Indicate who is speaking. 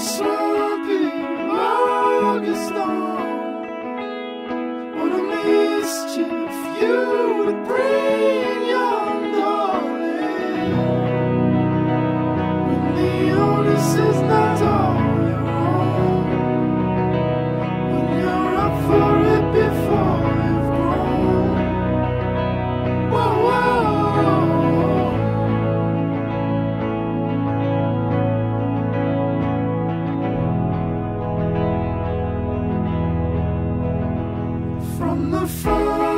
Speaker 1: Sophie Augustine What a mischief you would bring. From the front